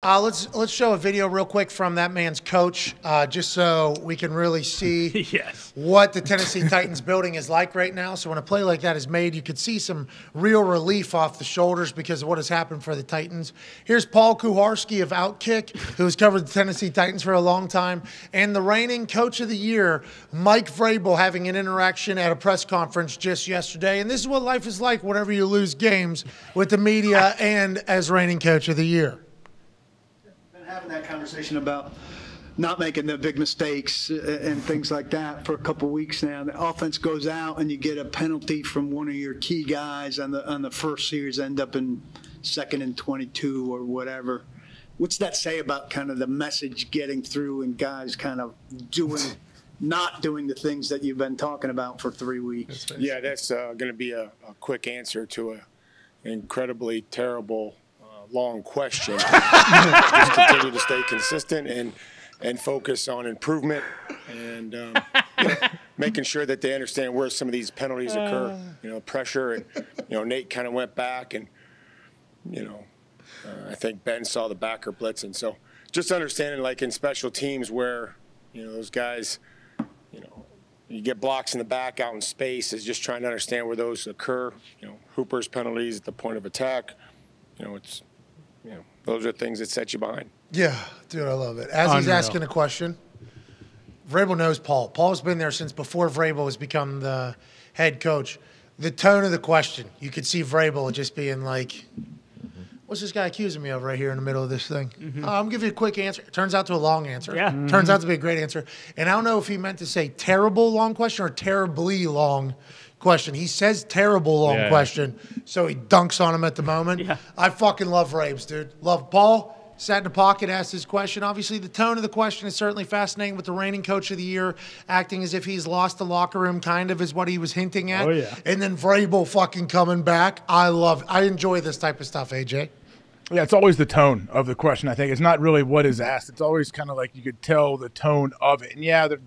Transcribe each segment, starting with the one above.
Uh, let's let's show a video real quick from that man's coach, uh, just so we can really see Yes. what the Tennessee Titans building is like right now. So when a play like that is made, you could see some real relief off the shoulders because of what has happened for the Titans. Here's Paul Kuharsky of Outkick, who has covered the Tennessee Titans for a long time, and the reigning Coach of the Year, Mike Vrabel, having an interaction at a press conference just yesterday. And this is what life is like whenever you lose games with the media and as reigning Coach of the Year. Having that conversation about not making the big mistakes uh, and things like that for a couple weeks now. The offense goes out and you get a penalty from one of your key guys on the on the first series, end up in second and 22 or whatever. What's that say about kind of the message getting through and guys kind of doing, not doing the things that you've been talking about for three weeks? Yeah, that's uh, going to be a, a quick answer to a incredibly terrible, long question. Just continue to stay consistent and and focus on improvement and um, you know, making sure that they understand where some of these penalties occur. You know, pressure and you know Nate kind of went back and you know uh, I think Ben saw the backer blitzing. So just understanding like in special teams where you know those guys you know, you get blocks in the back out in space is just trying to understand where those occur. You know, Hooper's penalties at the point of attack. You know, it's, you know, those are things that set you behind. Yeah, dude, I love it. As he's Unreal. asking a question, Vrabel knows Paul. Paul's been there since before Vrabel has become the head coach. The tone of the question, you could see Vrabel just being like, "What's this guy accusing me of right here in the middle of this thing?" Uh, I'm gonna give you a quick answer. It turns out to a long answer. Yeah. turns out to be a great answer. And I don't know if he meant to say terrible long question or terribly long question. He says terrible long Yeah. question, so he dunks on him at the moment. Yeah. I fucking love Vrabes, dude. Love Paul. Sat in the pocket, asked his question. Obviously, the tone of the question is certainly fascinating with the reigning coach of the year acting as if he's lost the locker room, kind of is what he was hinting at. Oh, yeah. And then Vrabel fucking coming back. I love I enjoy this type of stuff, AJ. Yeah, it's always the tone of the question. I think it's not really what is asked. It's always kind of like you could tell the tone of it. And yeah, they're-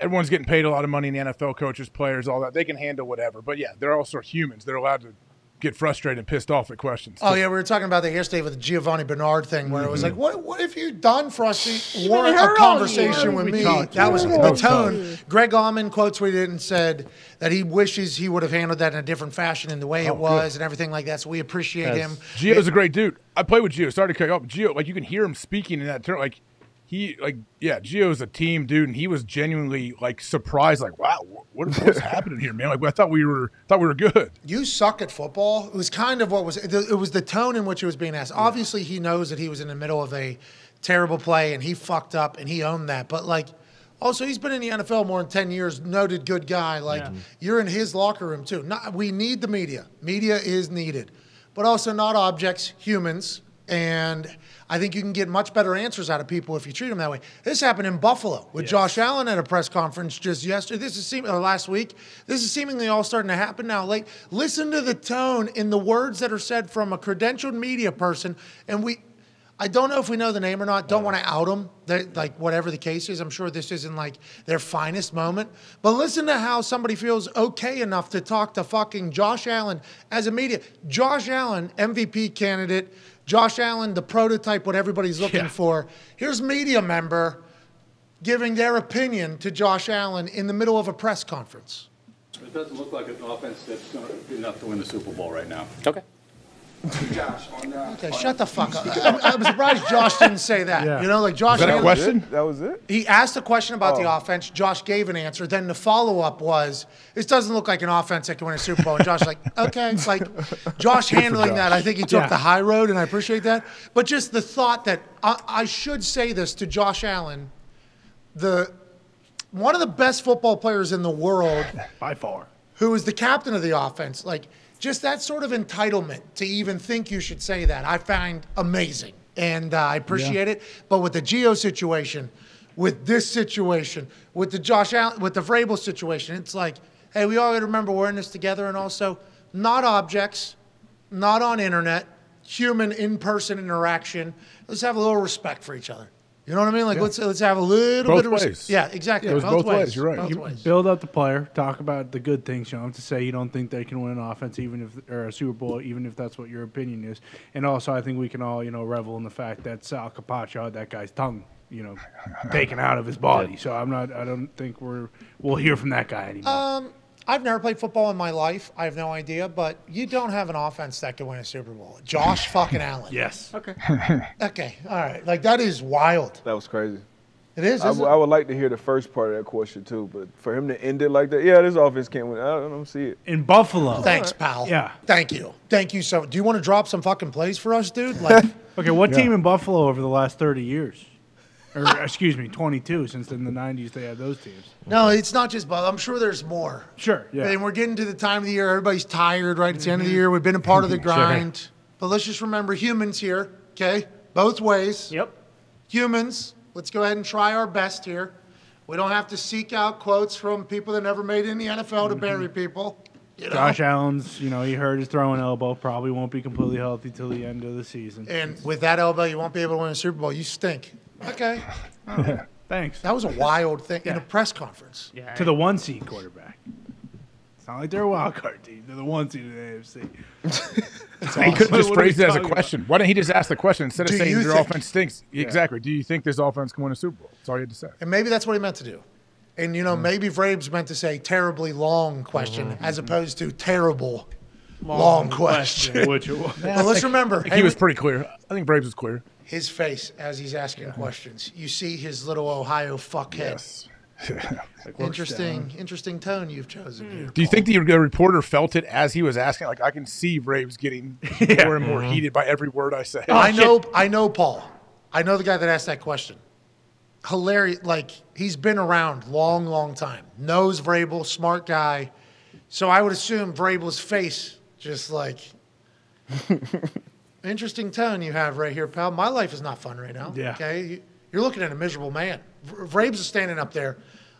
everyone's getting paid a lot of money in the NFL, coaches, players, all that. They can handle whatever. But yeah, they're also humans. They're allowed to get frustrated and pissed off at questions. Oh yeah, we were talking about that yesterday with the Giovani Bernard thing, where it was Mm-hmm. like, "What what have you done us warrant a conversation with me?" talked. That was the That was tone. Greg Auman quote tweeted and said that he wishes he would have handled that in a different fashion in the way it was and everything like that. So we appreciate him. Gio's a great dude. I played with Gio. Sorry to cut you off. Gio, like you can hear him speaking in that term. Like he, like yeah, Gio's a team dude, and he was genuinely like surprised. Like wow, what, what's happening here, man? Like I thought we were thought we were good. you suck at football. It was kind of what was it was the tone in which it was being asked. Obviously, he knows that he was in the middle of a terrible play and he fucked up and he owned that. But like, also he's been in the NFL more than ten years. Noted good guy. Like Yeah. you're in his locker room too. Not, we need the media. Media is needed, but also not objects, humans. And I think you can get much better answers out of people if you treat them that way. This happened in Buffalo with Josh Allen at a press conference just yesterday. This is seem, or last week. This is seemingly all starting to happen now. Like, listen to the tone in the words that are said from a credentialed media person, and we. I don't know if we know the name or not. Don't want to out them. They're, like whatever the case is, I'm sure this isn't like their finest moment. But listen to how somebody feels okay enough to talk to fucking Josh Allen as a media. Josh Allen, MVP candidate. Josh Allen, the prototype, what everybody's looking Yeah. for. Here's media member giving their opinion to Josh Allen in the middle of a press conference. It doesn't look like an offense that's going to be enough to win the Super Bowl right now. Okay. Josh, on uh, Okay, shut the fuck up. I, I'm surprised Josh didn't say that. Yeah. You know, like Josh Is that a Allen. question? that was it. He asked a question about the offense. Josh gave an answer. Then the follow up was, "This doesn't look like an offense that can win a Super Bowl." And Josh like, "Okay." It's like Josh handling that. I think he took Yeah. the high road, and I appreciate that. But just the thought that I, I should say this to Josh Allen, the one of the best football players in the world By far. who is the captain of the offense. Like, just that sort of entitlement to even think you should say that, I find amazing. And uh, I appreciate it. But with the Gio situation, with this situation, with the Josh Allen, with the Vrabel situation, it's like, hey, we all got to remember we're in this together. And also, not objects, not on internet, human in person interaction. Let's have a little respect for each other. You know what I mean? Like let's let's have a little Both bit of res- yeah, exactly. It goes both ways, you're right. Both You ways. Build up the player. Talk about the good things. You know, to say you don't think they can win an offense, even if or a Super Bowl, even if that's what your opinion is. And also, I think we can all you know revel in the fact that Sal Capaccio had that guy's tongue, you know, taken out of his body. So I'm not. I don't think we're we'll hear from that guy anymore. Um, I've never played football in my life. I have no idea, but you don't have an offense that could win a Super Bowl. Josh fucking Allen. yes. Okay. Okay. All right. Like that is wild. That was crazy. It is. I, isn't w- it? I would like to hear the first part of that question too, but for him to end it like that, yeah, this offense can't win. I don't, I don't see it. In Buffalo. Thanks, pal. Yeah. Thank you. Thank you so. Do you want to drop some fucking plays for us, dude? Like, Okay, what team in Buffalo over the last 30 years? Or excuse me, 22 since in the 90s they had those teams. no, it's not just. But I'm sure there's more. Sure. Yeah. And we're getting to the time of the year. Everybody's tired, right? It's the end of the mm-hmm. year. We've been a part of the grind. Sure. But let's just remember humans here, okay? Both ways. Yep. Humans, let's go ahead and try our best here. We don't have to seek out quotes from people that never made it in the NFL to bury mm-hmm. people. You know? Josh Allen's, you know, he hurt his throwing elbow. Probably won't be completely healthy till the end of the season. And with that elbow, you won't be able to win a Super Bowl. You stink. Okay. Thanks. That was a wild thing in Yeah. a press conference. to the one seed quarterback. It's not like they're a wild card team. They're the one seed in the AFC. He could have just What are we phrased it as a talking question. Why didn't he just ask the question instead of Do saying you your think- offense stinks? Exactly. Do you think this offense can win a Super Bowl? That's all you had to say. And maybe that's what he meant to do. And, you know, maybe Vrabes meant to say terribly long question mm-hmm. as opposed to terrible long, question. Which it was. But let's remember, He was pretty clear. I think Vrabes was clear. His face as he's asking questions. You see his little Ohio fuckhead. Yes. Interesting, interesting tone you've chosen hmm. here. Do you think the, the reporter felt it as he was asking? Like I can see Vrabes getting more and more mm-hmm. heated by every word I say. I oh, know, I know Paul. I know the guy that asked that question. Hilarious. Like he's been around long, long time. Knows Vrabel, smart guy. So I would assume Vrabel's face just like. Interesting tone you have right here, pal. My life is not fun right now. Yeah. Okay. You- You're looking at a miserable man. V- Vrabes is standing up there.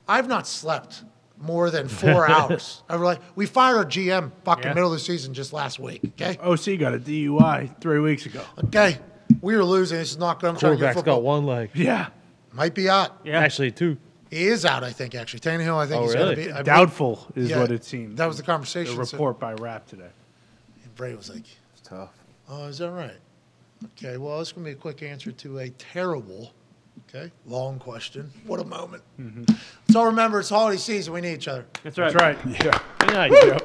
I've not slept more than four hours. I like we fired our GM fucking Yeah. middle of the season just last week. Okay. OC got a DUI three weeks ago. Okay. We were losing. This is not good. I'm trying to get Quarterback's football. got one leg. Yeah. Might be out. Yeah. Actually, two. He is out, I think, actually. Tannehill, I think Oh, he's really? going to be. I believe- Doubtful is Yeah, what it seemed. That was the The conversation. so- report by Rap today. and Bray was like, It's tough. Oh, is that right? Okay, well, it's going to be a quick answer to a terrible, okay, long question. What a moment. Mm-hmm. So remember, it's holiday season. We need each other. That's right. That's right. Yeah. Yeah,